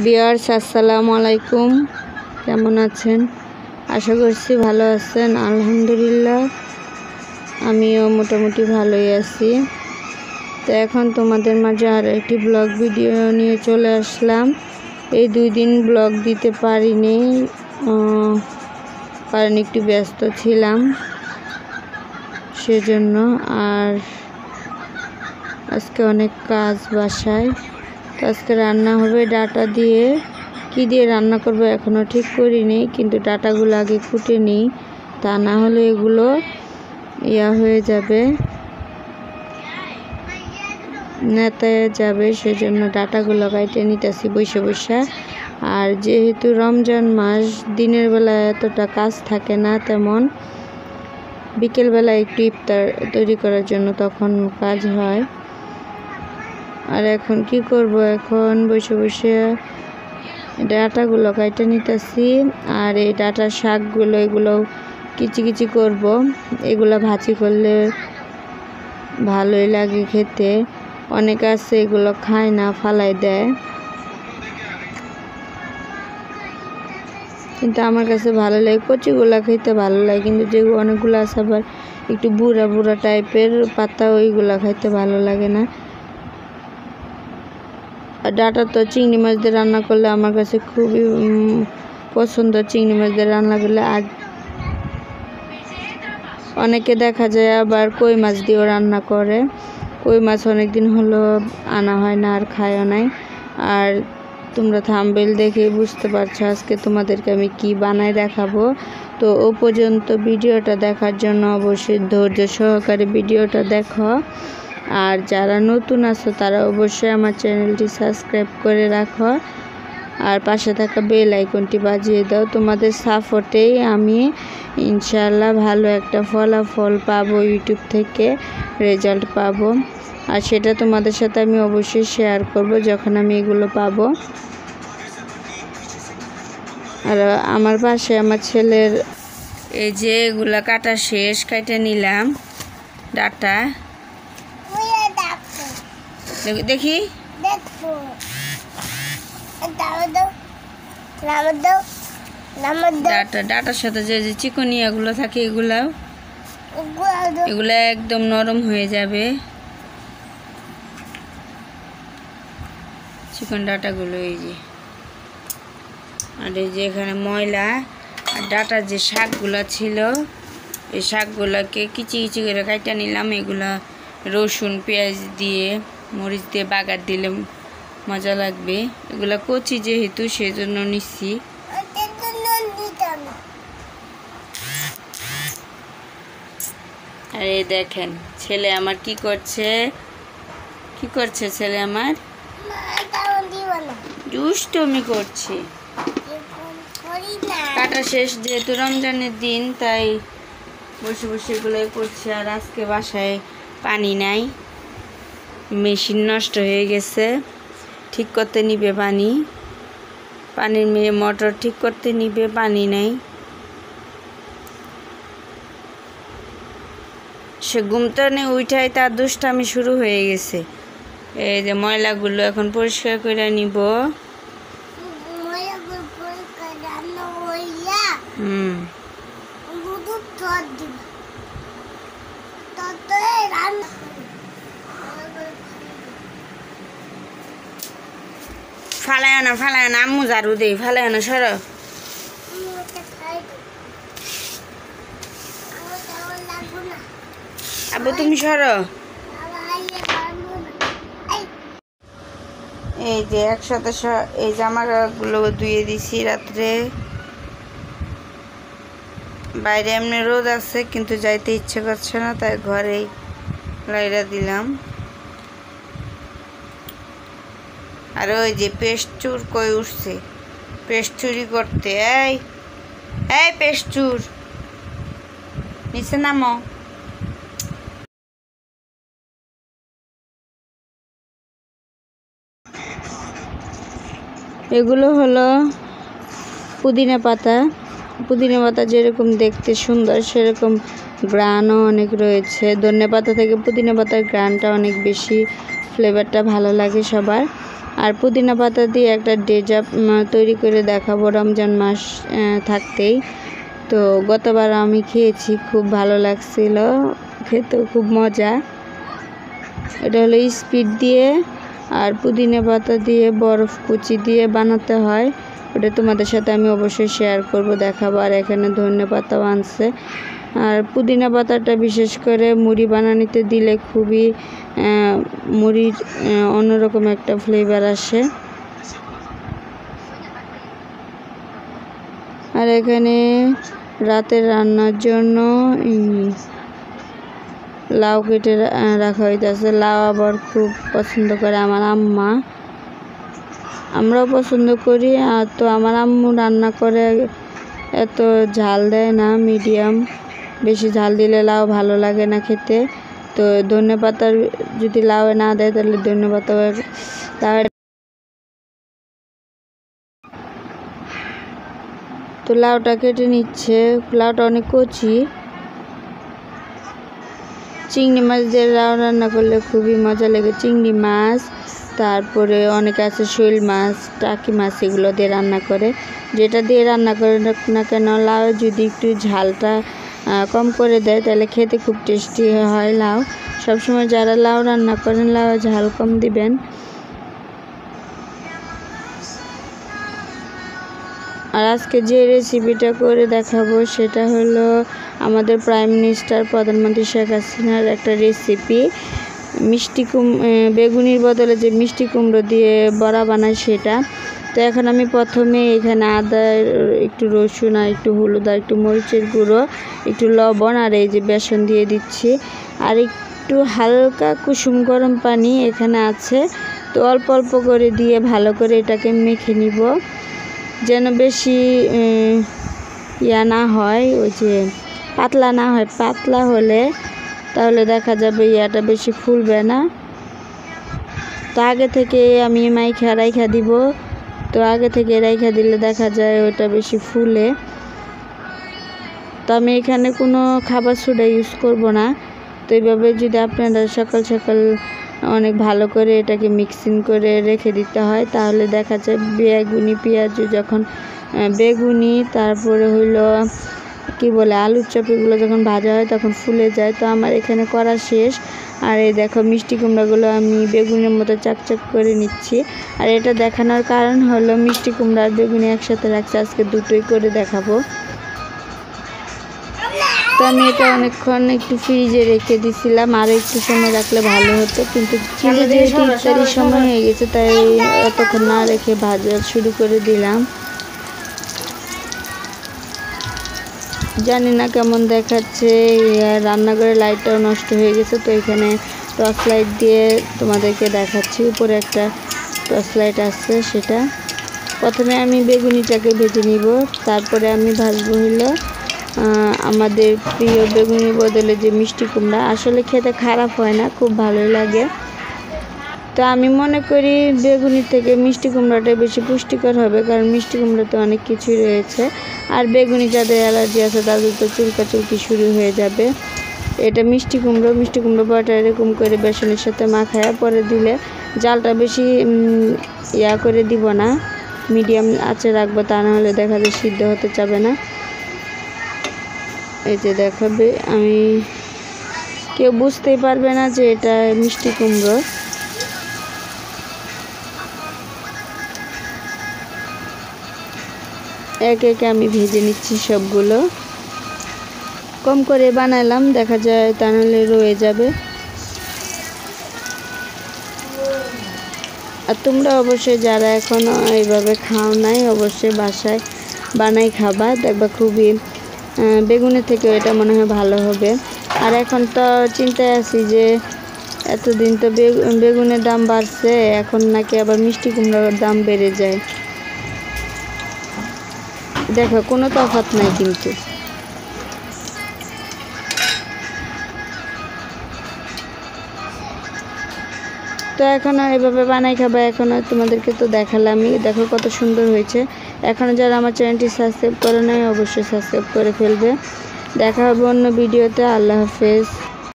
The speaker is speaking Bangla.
বিয়ার্স আসসালামু আলাইকুম। কেমন আছেন? আশা করছি ভালো আছেন। আলহামদুলিল্লাহ, আমিও মোটামুটি ভালোই আছি। তো এখন তোমাদের মাঝে আর একটি ব্লগ ভিডিও নিয়ে চলে আসলাম। এই দুই দিন ব্লগ দিতে পারিনি কারণ একটু ব্যস্ত ছিলাম সেজন্য। আর আজকে অনেক কাজ বাসায়। আজকে রান্না হবে ডাটা দিয়ে। কি দিয়ে রান্না করব এখনও ঠিক করিনি, কিন্তু ডাটাগুলো আগে কুটে নিই। তা না হলে এগুলো ইয়া হয়ে যাবে, নেতায় যাবে, সেজন্য ডাটাগুলো কাইটে নিতেছি বসে বসে। আর যেহেতু রমজান মাস, দিনের বেলা এতটা কাজ থাকে না তেমন। বিকেলবেলা একটু ইফতার তৈরি করার জন্য তখন কাজ হয়। আর এখন কি করব? এখন বসে বসে ডাটাগুলো কাইটে নিতেছি। আর এই ডাটার শাকগুলো, এগুলো কিচি কিচি করব। এগুলো ভাজি করলে ভালোই লাগে খেতে। অনেক আছে, এগুলো খায় না, ফালাই দেয়। কিন্তু আমার কাছে ভালো লাগে, কচিগুলো খেতে ভালো লাগে। কিন্তু যে অনেকগুলো আছে আবার একটু বুড়া বুড়া টাইপের পাতা ওইগুলো খাইতে ভালো লাগে না। ডাটা তো চিংড়ি মাছ দিয়ে রান্না করলে আমার কাছে খুবই পছন্দ চিংড়ি মাছ দিয়ে রান্না করলে। আর অনেকে দেখা যায় আবার কই মাছ দিয়েও রান্না করে। কই মাছ অনেক দিন হলো আনা হয় না আর খায়ও নাই। আর তোমরা থামবেল দেখে বুঝতে পারছ আজকে তোমাদেরকে আমি কি বানায় দেখাবো। তো ও পর্যন্ত ভিডিওটা দেখার জন্য অবশ্যই ধৈর্য সহকারে ভিডিওটা দেখো। আর যারা নতুন আছো, তারা অবশ্যই আমার চ্যানেলটি সাবস্ক্রাইব করে রাখো। আর পাশে থাকা বেল আইকনটি বাজিয়ে দাও। তোমাদের সাপোর্টেই আমি ইনশাল্লাহ ভালো একটা ফলাফল পাবো, ইউটিউব থেকে রেজাল্ট পাবো। আর সেটা তোমাদের সাথে আমি অবশ্যই শেয়ার করব যখন আমি এগুলো পাবো। আর আমার পাশে আমার ছেলের এই যে এগুলা কাটা শেষ, কাটে নিলাম ডাটা। Daw. ডাটা ডাটার সাথে যে যে চিকনিয়াগুলো থাকে এগুলাও এগুলো একদম নরম হয়ে যাবে। চিকন ডাটাগুলো এই যে। আর এই যে এখানে ময়লা আর ডাটার যে শাকগুলো ছিল এই শাকগুলোকে কিচি কিচি করে কাটা নিলাম। এগুলা রসুন পেঁয়াজ দিয়ে মরিচ দিয়ে বাগার দিলে মজা লাগবে। এগুলা কচি যেহেতু সেজন্য নিচ্ছি. আর এই দেখেন ছেলে আমার কি করছে? কি করছে ছেলে আমার? দুষ্টমি করছে। কাটা শেষ যেহেতু রমজানের দিন তাই বসে বসে এগুলোই করছে। আর আজকে বাসায় পানি নাই। মেশিন নষ্ট হয়ে গেছে। ঠিক করতে নিবে পানি। পানির মেয়ে মোটর ঠিক করতে নিবে, পানি নেই। সে ঘুমতে নেই উঠাই তার দুষ্টামি শুরু হয়ে গেছে। এই যে ময়লাগুলো এখন পরিষ্কার করে নিব। ফালায় না ফালায় না আম্মু ঝাড়ু দেই ফালায় না সর। আব্বু, তুমি সর। এই যে একসাথে এই জামাগুলো ধুয়ে দিছি রাত্রে। বাইরে এমনি রোদ আছে, কিন্তু যাইতে ইচ্ছে করছে না, তাই ঘরেই লাইরা দিলাম। আর ওই যে পেস্টুর কই উঠছে। পেস্ট চুরি করতে, এই এই পেস্ট চুর। নিচে নামো। এগুলো হলো পুদিনা পাতা। পুদিনা পাতা যেরকম দেখতে সুন্দর, সেরকম গ্রানও অনেক রয়েছে। ধনে পাতা থেকে পুদিনা পাতার গ্রানটা অনেক বেশি ফ্লেভারটা ভালো লাগে সবার। আর পুদিনা পাতা দিয়ে একটা ডেজার্ট তৈরি করে দেখাবো রমজান মাস থাকতেই। তো গতবার আমি খেয়েছি, খুব ভালো লাগছিল, খেতেও খুব মজা। এটা হলো স্পিড দিয়ে আর পুদিনা পাতা দিয়ে বরফ কুচি দিয়ে বানাতে হয়। ওটা তোমাদের সাথে আমি অবশ্যই শেয়ার করব, দেখাবো। আর এখানে ধনে পাতাও আনছে। আর পুদিনা পাতাটা বিশেষ করে মুড়ি বানানিতে দিলে খুবই মুড়ির অন্যরকম একটা ফ্লেভার আসে। আর এখানে রাতের রান্নার জন্য লাউ কেটে রাখা হইতেছে। লাউ আবার খুব পছন্দ করে আমার আম্মা। আমরাও পছন্দ করি, আর তো আমার আম্মু রান্না করে এত ঝাল দেয় না মিডিয়াম বেশি ঝাল দিলে লাউ ভালো লাগে না খেতে। তো ধনে পাতার যদি লাউ না দেয় তাহলে ধনে পাতা লাউ তো লাউটা কেটে নিচ্ছে। লাউটা অনেক কচি। চিংড়ি মাছ দিয়ে লাউ রান্না করলে খুবই মজা লাগে। চিংড়ি মাছ, তারপরে অনেকে আছে শৈল মাছ, টাকি মাছ এগুলো দিয়ে রান্না করে। যেটা দিয়ে রান্না করে না কেন, লাউ যদি একটু ঝালটা কম করে দেয়, তাহলে খেতে খুব টেস্টি হয় লাউ। সবসময় যারা লাউ রান্না করেন, লাউ ঝাল কম দিবেন। আর আজকে যে রেসিপিটা করে দেখাবো, সেটা হলো আমাদের প্রাইম মিনিস্টার প্রধানমন্ত্রী শেখ হাসিনার একটা রেসিপি মিষ্টি কুম বেগুনির বদলে যে মিষ্টি কুমড়ো দিয়ে বড়া বানায় সেটা। তো এখন আমি প্রথমে এখানে আদা, একটু রসুন আর একটু হলুদ আর একটু মরিচের গুঁড়ো, একটু লবণ আর এই যে বেসন দিয়ে দিচ্ছি। আর একটু হালকা কুসুম গরম পানি এখানে আছে। তো অল্প অল্প করে দিয়ে ভালো করে এটাকে মেখে নিব। যেন বেশি ইয়া না হয়, ওই যে পাতলা না হয়, পাতলা হলে তাহলে দেখা যাবে ইয়াটা বেশি ফুলবে না। তো আগে থেকে আমি মাইখা রাইখা দিব। তো আগে থেকে রাইখা দিলে দেখা যায় ওটা বেশি ফুলে। তো আমি এখানে কোনো খাবার সোডা ইউজ করব না। তো এইভাবে যদি আপনারা সকাল সকাল অনেক ভালো করে এটাকে মিক্সিং করে রেখে দিতে হয়, তাহলে দেখা যায় বেগুনি, পেঁয়াজ, যখন বেগুনি, তারপরে হইল কি বলে আলুর চপ এগুলো যখন ভাজা হয় তখন ফুলে যায়। তো আমার এখানে করা শেষ। আর এই দেখো মিষ্টি কুমড়াগুলো আমি বেগুনের মতো চাকচাক করে নিচ্ছি। আর এটা দেখানোর কারণ হলো মিষ্টি কুমড়া আর বেগুনি একসাথে রাখছি আজকে দুটোই করে দেখাবো। তো আমি এটা অনেকক্ষণ একটু ফ্রিজে রেখে দিছিলাম আর একটু সময় রাখলে ভালো হতো। কিন্তু চিজে যেহেতু সময় হয়ে গেছে তাই এতক্ষণ না রেখে ভাজা শুরু করে দিলাম। জানি না কেমন দেখাচ্ছে রান্নাঘরের লাইটটাও নষ্ট হয়ে গেছে তো এখানে টর্চ লাইট দিয়ে তোমাদেরকে দেখাচ্ছি। উপরে একটা টর্চ লাইট আছে সেটা। প্রথমে আমি বেগুনিটাকে ভেজে নিব তারপরে আমি ভাজবো আহ, আমাদের প্রিয় বেগুনি বদলে যে মিষ্টি কুমড়া। আসলে খেতে খারাপ হয় না খুব ভালো লাগে। তো আমি মনে করি বেগুনি থেকে মিষ্টি কুমড়াটা বেশি পুষ্টিকর হবে, কারণ মিষ্টি কুমড়াতে অনেক কিছুই রয়েছে। আর বেগুনি যাদের অ্যালার্জি আছে, তাদের তো চুলকা চুলকি শুরু হয়ে যাবে। এটা মিষ্টি কুমড়ো মিষ্টি কুমড়ো বটা এরকম করে বেসনের সাথে মাখায়া পরে দিলে জালটা বেশি ইয়া করে দিব না। মিডিয়াম আঁচে রাখব, তা না হলে দেখা যায় সিদ্ধ হতে চাবে না। এই যে দেখাবে আমি কেউ বুঝতেই পারবে না যে এটা মিষ্টি কুমড়ো। একে একে আমি ভেজে নিচ্ছি সবগুলো। কম করে বানালাম, দেখা যায় তা নাহলে রয়ে যাবে। আর তোমরা অবশ্যই যারা এখনও এইভাবে খাও নাই, অবশ্যই বাসায় বানাই খাবা। দেখবা খুবই বেগুনের থেকে এটা মনে হয় ভালো হবে। আর এখন তো চিন্তায় আছি যে, এতদিন তো বেগ- বেগুনের দাম বাড়ছে, এখন নাকি আবার মিষ্টি কুমড়োর দাম বেড়ে যায়। দেখো, কোনো তফাৎ নাই কিন্তু। তো এখনও এভাবে বানাই খাবা এখনও তোমাদেরকে তো দেখালামই। দেখো কত সুন্দর হয়েছে। এখনও যারা আমার চ্যানেলটি সাবস্ক্রাইব করে নেয় অবশ্যই সাবস্ক্রাইব করে ফেলবে। দেখা হবে অন্য ভিডিওতে। আল্লাহ হাফেজ।